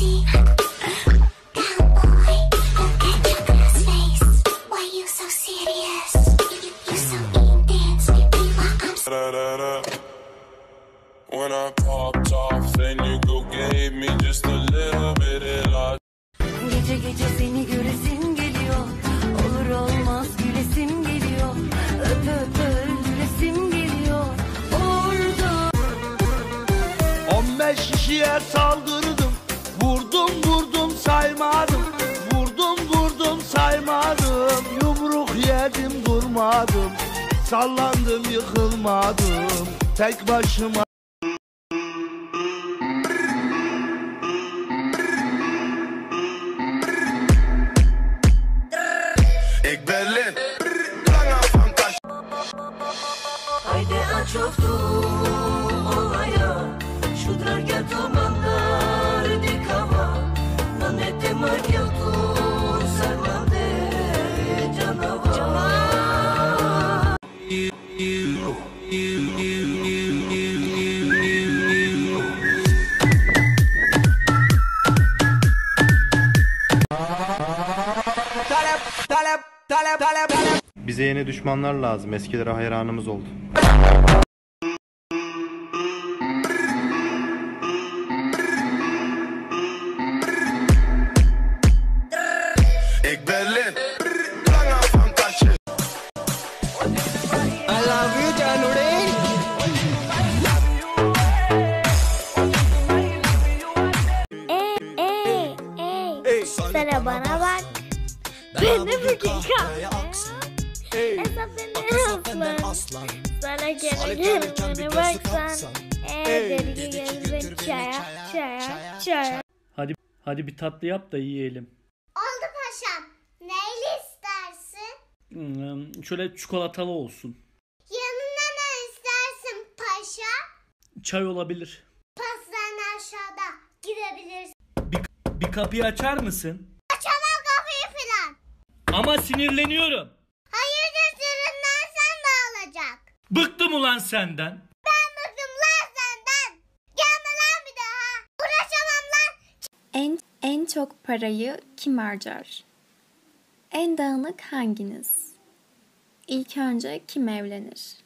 When I popped off, then you go gave me just a little bit of love. Gece gece seni göresim geliyor. Olur olmaz gülesim geliyor. Öp öp öldüresim geliyor. Orada 15 kişiye vurdum saymadım. Vurdum vurdum saymadım. Yumruk yedim durmadım. Sallandım yıkılmadım. Tek başıma Ik Berlin, lange van Taş. Haydi aç olaya Bize yeni düşmanlar lazım. Eskilere hayranımız oldu. Ey ey ey Sana bana bak Beni dakika Esaf beni aslan Sana gene bana baksan Ey deli gezmek çaya çaya çaya Hadi hadi bir tatlı yap da yiyelim. Oldu paşam Neyle istersin? Hmm, şöyle çikolatalı olsun. Yanına ne istersin paşa? Çay olabilir. Pastane aşağıda gidebilirsin Bir kapıyı açar mısın? Ama sinirleniyorum. Hayırdır sırrından sen de alacak Bıktım ulan senden. Ben bıktım lan senden Gelme lan bir daha Uğraşamam lan En, en çok parayı kim harcar? En dağınık hanginiz? İlk önce kim evlenir?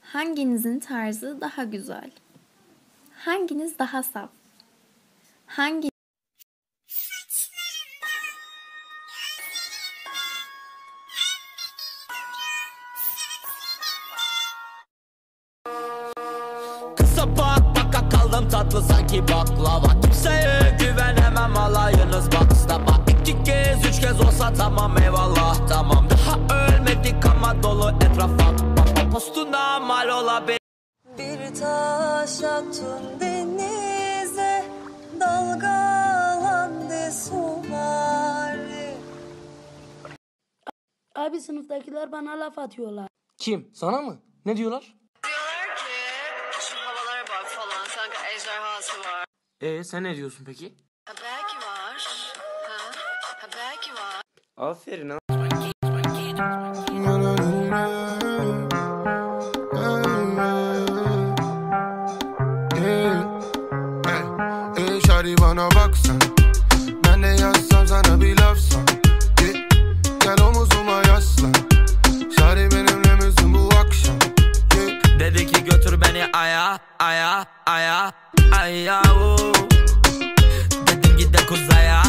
Hanginizin tarzı daha güzel? Hanginiz daha saf? Hangi Kısa bak baka kaldım tatlı sanki baklava Kimseye güvenemem alayınız baksta bak İki kez üç kez olsa tamam eyvallah tamam Daha ölmedik ama dolu etrafa Bak bak postuna mal olabilir Bir taş attın denize Dalgalandı sular Abi sınıftakiler bana laf atıyorlar. Kim? Sana mı? Ne diyorlar? Bak falan sanki ejderhası var Ee sen ne diyorsun peki? Ha belki var Ha, ha belki var Aferin şari bana baksan Ben de yazsam sana bir laf san aya aya aya oo. Dedim gide kuzaya